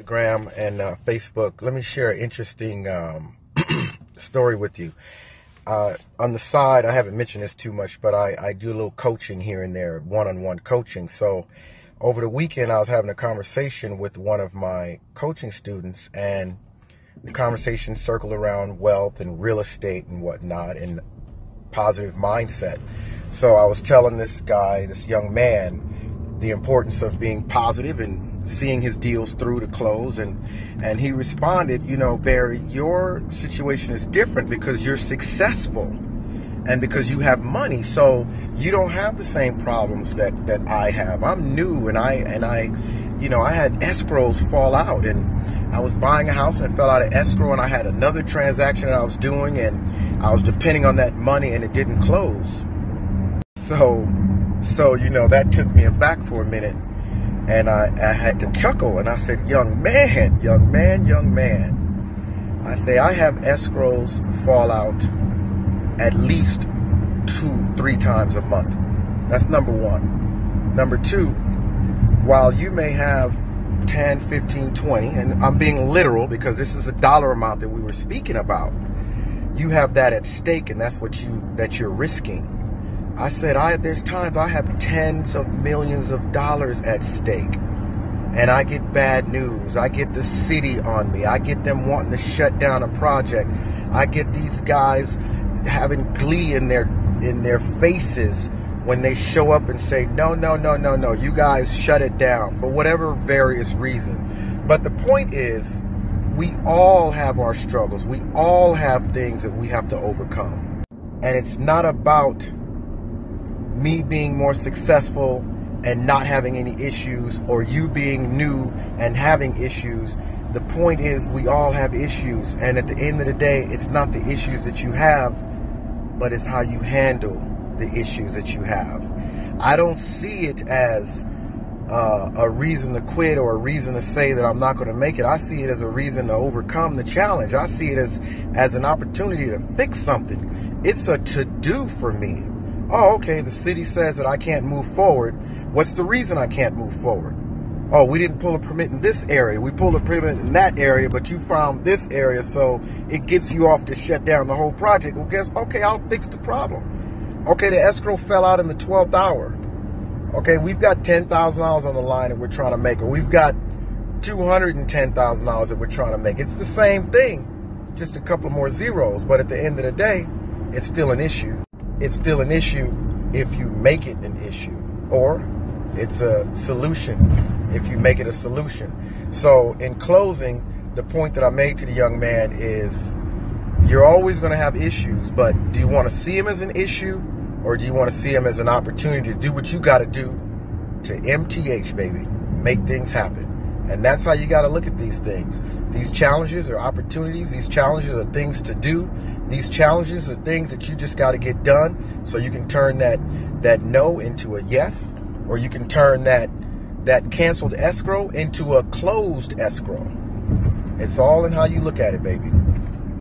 Instagram and uh, Facebook. Let me share an interesting um, story with you. Uh, on the side, I haven't mentioned this too much, but I, I do a little coaching here and there, one on one coaching. So over the weekend, I was having a conversation with one of my coaching students, and the conversation circled around wealth and real estate and whatnot and positive mindset. So I was telling this guy, this young man, the importance of being positive and seeing his deals through to close and and he responded you know barry your situation is different because you're successful and because you have money. So you don't have the same problems that that i have. I'm new and i and i you know i had escrows fall out and i was buying a house and fell out of escrow and i had another transaction that i was doing and i was depending on that money and it didn't close. So so you know that took me aback for a minute and I, I had to chuckle and I said, young man, young man, young man. I say, I have escrows fall out at least two, three times a month. That's number one. Number two, while you may have 10, 15, 20, and I'm being literal because this is a dollar amount that we were speaking about, you have that at stake and that's what you, that you're risking I said, I there's times I have tens of millions of dollars at stake. And I get bad news. I get the city on me. I get them wanting to shut down a project. I get these guys having glee in their in their faces when they show up and say, no, no, no, no, no, you guys shut it down for whatever various reason. But the point is, we all have our struggles. We all have things that we have to overcome. And it's not about me being more successful and not having any issues, or you being new and having issues. The point is, we all have issues, and at the end of the day, it's not the issues that you have, but it's how you handle the issues that you have. I don't see it as uh, a reason to quit or a reason to say that I'm not going to make it. I see it as a reason to overcome the challenge. I see it as as an opportunity to fix something. It's a to do for me oh, okay, the city says that I can't move forward. What's the reason I can't move forward? Oh, we didn't pull a permit in this area. We pulled a permit in that area, but you found this area, so it gets you off to shut down the whole project. Well, guess, okay, I'll fix the problem. Okay, the escrow fell out in the 12th hour. Okay, we've got $10,000 on the line that we're trying to make, or we've got $210,000 that we're trying to make. It's the same thing, just a couple more zeros, but at the end of the day, it's still an issue it's still an issue if you make it an issue, or it's a solution if you make it a solution. So, in closing, the point that I made to the young man is you're always going to have issues, but do you want to see them as an issue or do you want to see them as an opportunity to do what you got to do to MTH, baby? Make things happen. And that's how you got to look at these things. These challenges are opportunities, these challenges are things to do, these challenges are things that you just got to get done so you can turn that that no into a yes or you can turn that that canceled escrow into a closed escrow. It's all in how you look at it, baby.